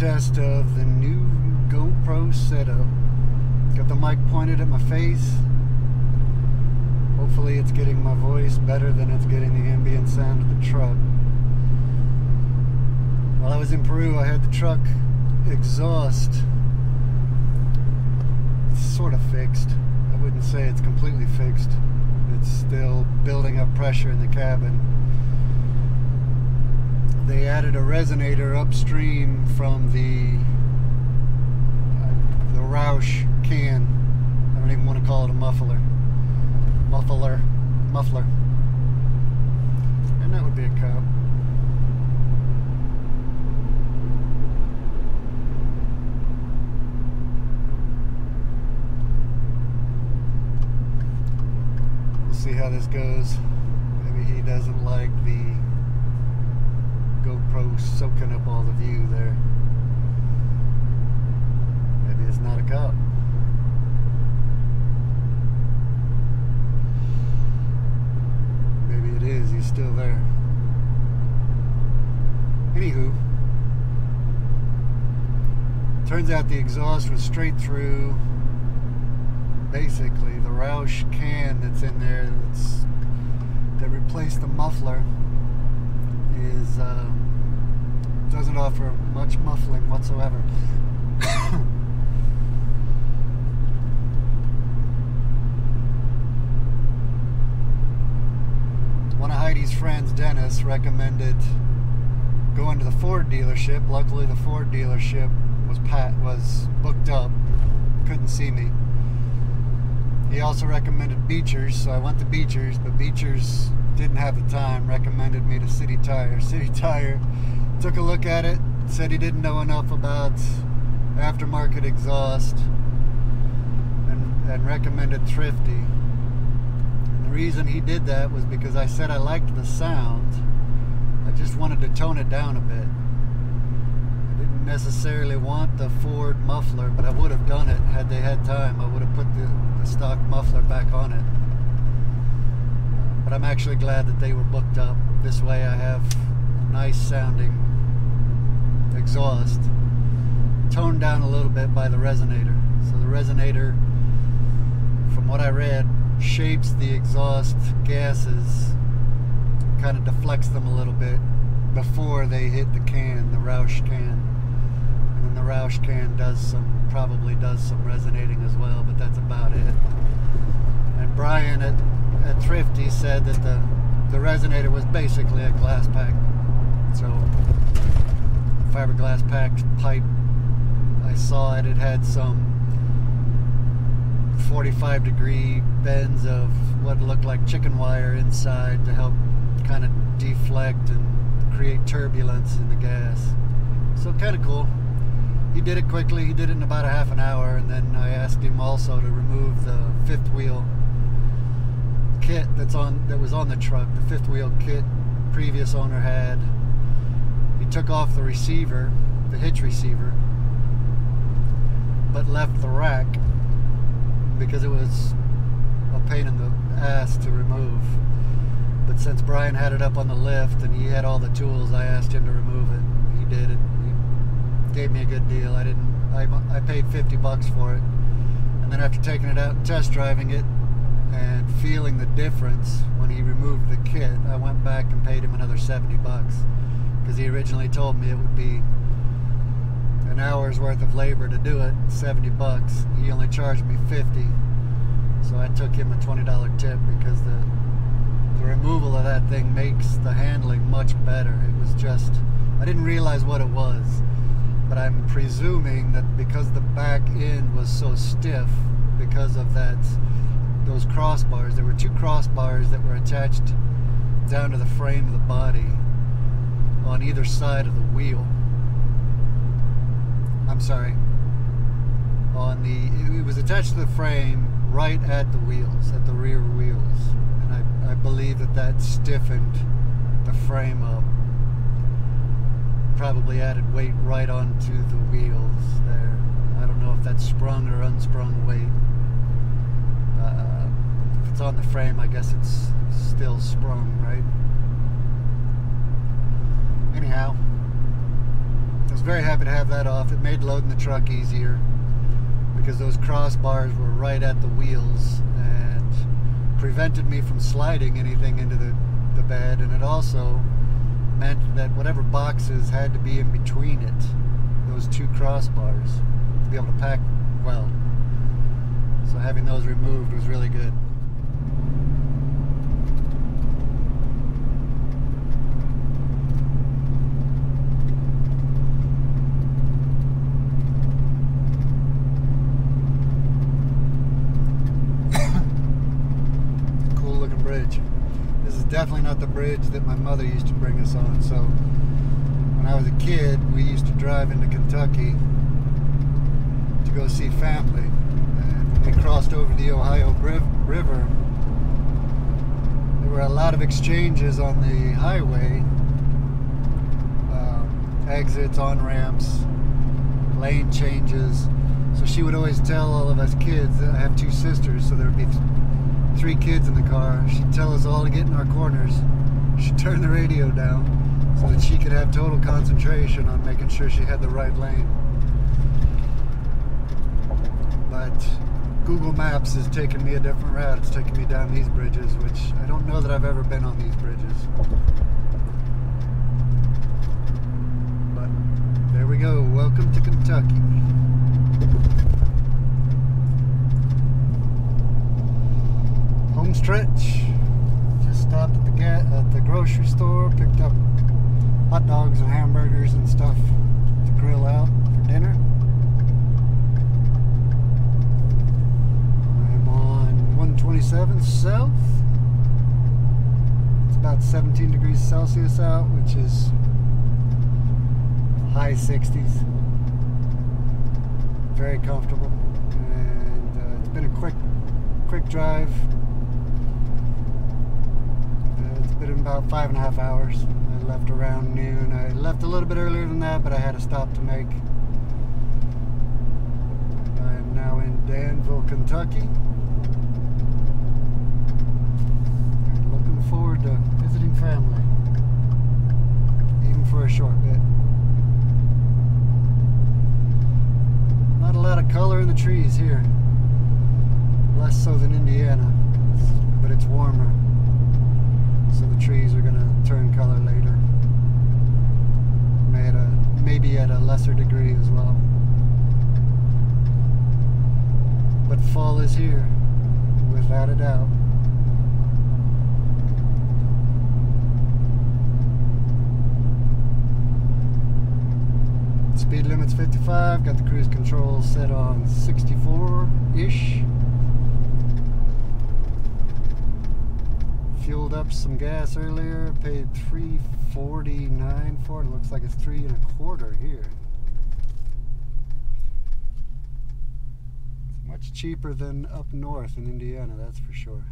test of the new GoPro setup. Got the mic pointed at my face. Hopefully it's getting my voice better than it's getting the ambient sound of the truck. While I was in Peru, I had the truck exhaust sort of fixed. I wouldn't say it's completely fixed. It's still building up pressure in the cabin. They added a resonator upstream from the uh, the Roush can. I don't even want to call it a muffler. Muffler. Muffler. And that would be a cop. We'll see how this goes. Maybe he doesn't like the GoPro soaking up all the view there. Maybe it's not a cop. Maybe it is. He's still there. Anywho, turns out the exhaust was straight through. Basically, the Roush can that's in there that's that replaced the muffler is uh, doesn't offer much muffling whatsoever. One of Heidi's friends, Dennis, recommended going to the Ford dealership. Luckily, the Ford dealership was pat was booked up, couldn't see me. He also recommended Beechers, so I went to Beechers, but Beechers didn't have the time, recommended me to City Tire. City Tire took a look at it, said he didn't know enough about aftermarket exhaust, and, and recommended Thrifty. And the reason he did that was because I said I liked the sound. I just wanted to tone it down a bit. I didn't necessarily want the Ford muffler, but I would have done it had they had time. I would have put the, the stock muffler back on it but I'm actually glad that they were booked up. This way I have nice sounding exhaust, toned down a little bit by the resonator. So the resonator, from what I read, shapes the exhaust gases, kind of deflects them a little bit before they hit the can, the Roush can. And then the Roush can does some, probably does some resonating as well, but that's about it. And Brian at at Thrifty said that the, the resonator was basically a glass pack. So, fiberglass packed pipe. I saw it, it had some 45 degree bends of what looked like chicken wire inside to help kind of deflect and create turbulence in the gas. So, kind of cool. He did it quickly, he did it in about a half an hour, and then I asked him also to remove the fifth wheel kit that's on that was on the truck, the fifth wheel kit previous owner had. He took off the receiver, the hitch receiver, but left the rack because it was a pain in the ass to remove. But since Brian had it up on the lift and he had all the tools, I asked him to remove it. He did it. He gave me a good deal. I didn't. I, I paid 50 bucks for it, and then after taking it out and test driving it, and feeling the difference when he removed the kit, I went back and paid him another 70 bucks because he originally told me it would be an hour's worth of labor to do it, 70 bucks. He only charged me 50. So I took him a $20 tip because the the removal of that thing makes the handling much better. It was just I didn't realize what it was, but I'm presuming that because the back end was so stiff because of that those crossbars. There were two crossbars that were attached down to the frame of the body on either side of the wheel. I'm sorry. On the it was attached to the frame right at the wheels, at the rear wheels, and I, I believe that that stiffened the frame up. Probably added weight right onto the wheels there. I don't know if that's sprung or unsprung weight Uh, it's on the frame, I guess it's still sprung, right? Anyhow, I was very happy to have that off. It made loading the truck easier because those crossbars were right at the wheels and prevented me from sliding anything into the, the bed. And it also meant that whatever boxes had to be in between it, those two crossbars, to be able to pack well. So having those removed was really good. cool looking bridge. This is definitely not the bridge that my mother used to bring us on. So when I was a kid, we used to drive into Kentucky to go see family. We crossed over the Ohio River, there were a lot of exchanges on the highway um, exits, on ramps, lane changes. So she would always tell all of us kids, I have two sisters, so there would be th three kids in the car. She'd tell us all to get in our corners. She'd turn the radio down so that she could have total concentration on making sure she had the right lane. But Google Maps is taking me a different route. It's taking me down these bridges, which I don't know that I've ever been on these bridges. But there we go. Welcome to Kentucky. Home stretch. Just stopped at the at the grocery store, picked up hot dogs and hamburgers and stuff to grill out for dinner. I'm on 127 south. It's about 17 degrees Celsius out, which is high 60s. Very comfortable, and uh, it's been a quick, quick drive. Uh, it's been about five and a half hours. I left around noon. I left a little bit earlier than that, but I had a stop to make. I am now in Danville, Kentucky. And looking forward to visiting family, even for a short bit. Not a lot of color in the trees here. Less so than Indiana, but it's warmer. So the trees are going to turn color later. May at a, maybe at a lesser degree as well. But fall is here, without a doubt. Speed limit's 55, got the cruise control set on 64-ish. Fueled up some gas earlier, paid 349 for it. looks like it's three and a quarter here. It's much cheaper than up north in Indiana, that's for sure.